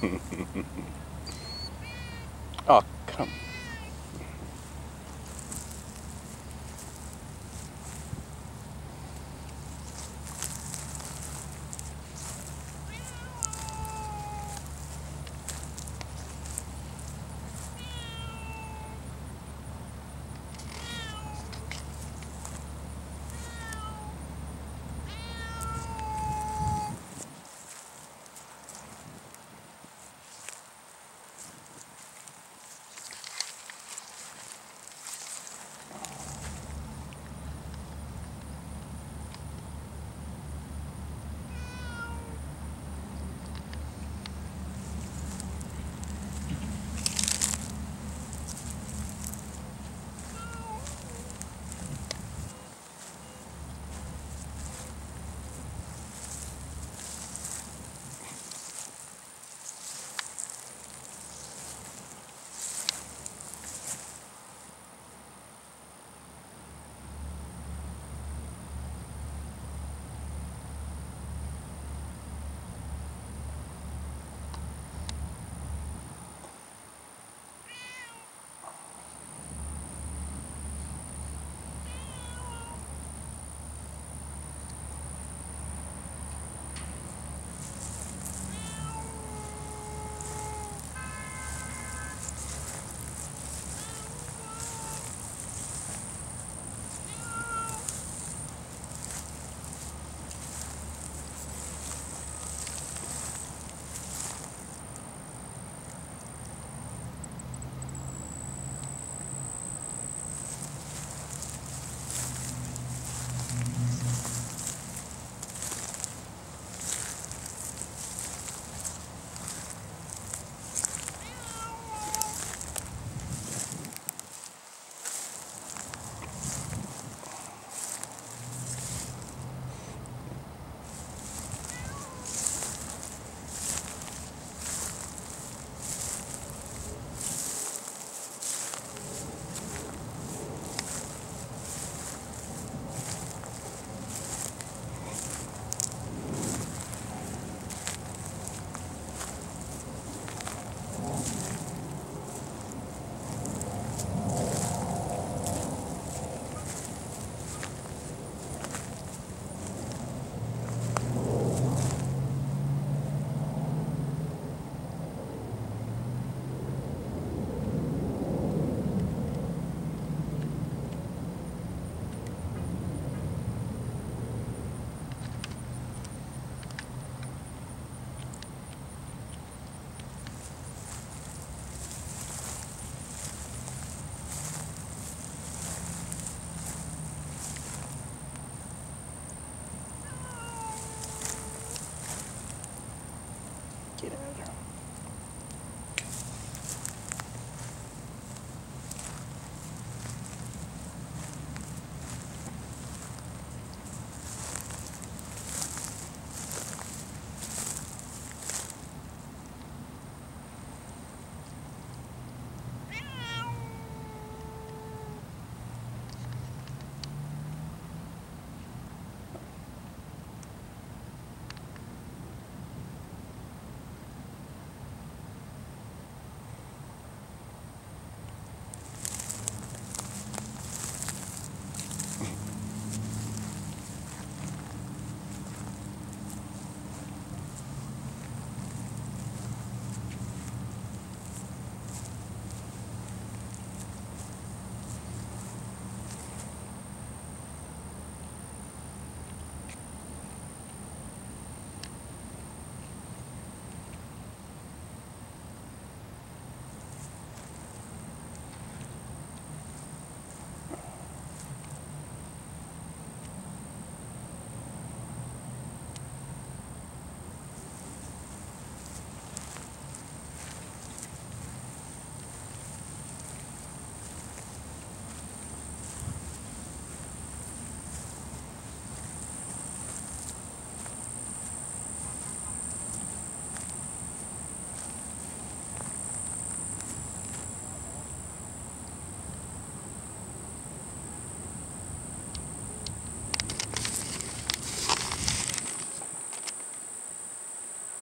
Ja, come